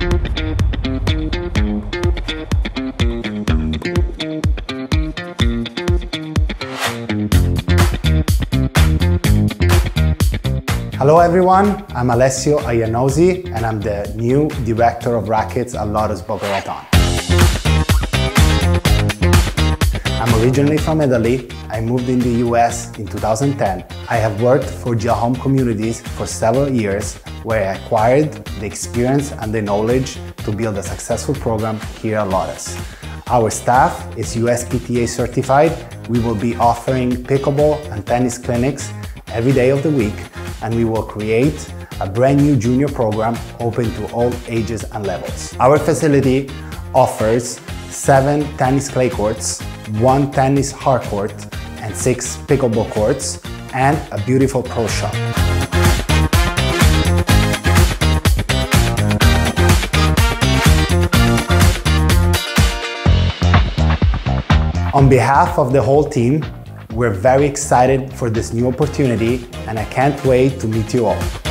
Hello everyone, I'm Alessio Iannosi and I'm the new Director of Rackets at Lotus Boca Raton. I'm originally from Italy. I moved in the US in 2010. I have worked for Home Communities for several years where I acquired the experience and the knowledge to build a successful program here at Lotus. Our staff is USPTA certified. We will be offering pickleball and tennis clinics every day of the week and we will create a brand new junior program open to all ages and levels. Our facility offers seven tennis clay courts, one tennis hard court, and six pickleball courts, and a beautiful pro shop. On behalf of the whole team, we're very excited for this new opportunity and I can't wait to meet you all.